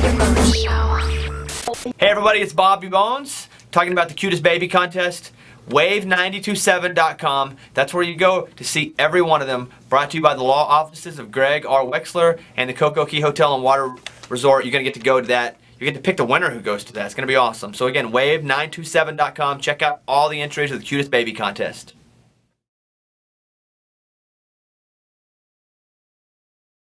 Hey everybody, it's Bobby Bones talking about the cutest baby contest. Wave927.com. That's where you go to see every one of them. Brought to you by the law offices of Greg R. Wexler and the Coco Key Hotel and Water Resort. You're going to get to go to that. You get to pick the winner who goes to that. It's going to be awesome. So again, wave927.com. Check out all the entries of the cutest baby contest.